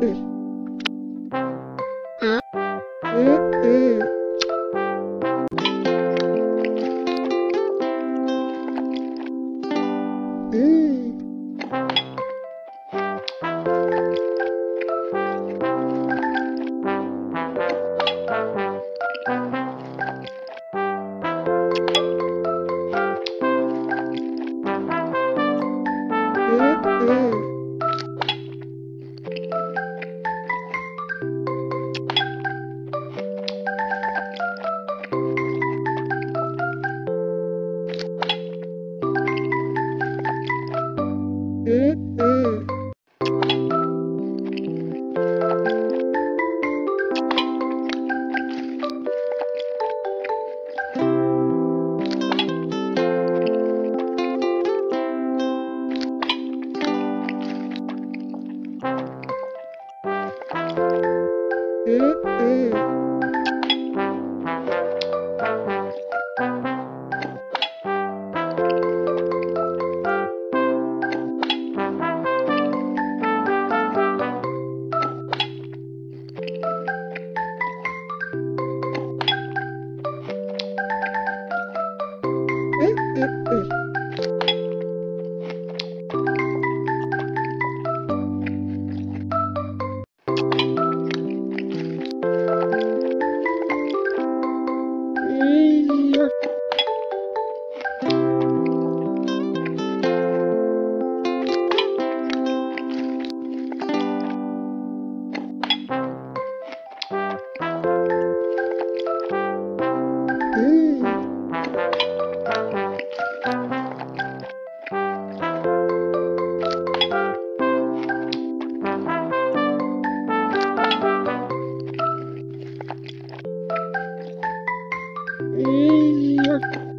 Mm. -E. Hum.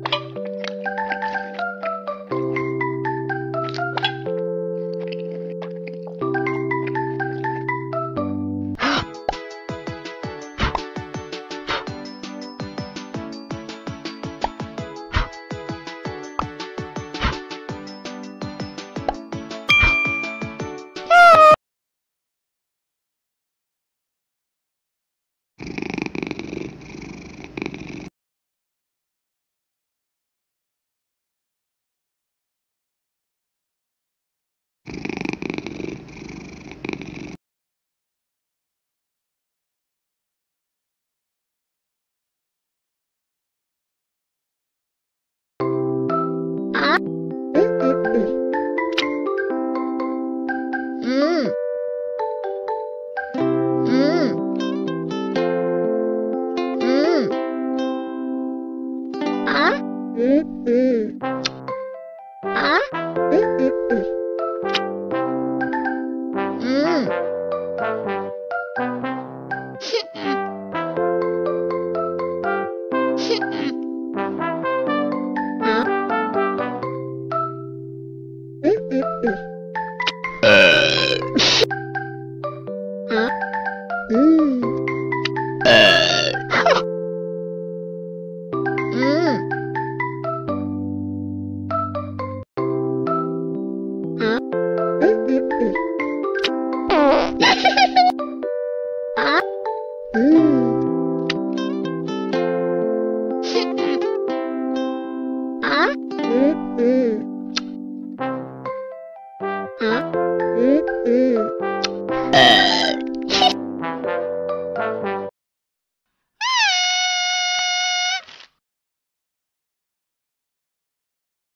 Ooh.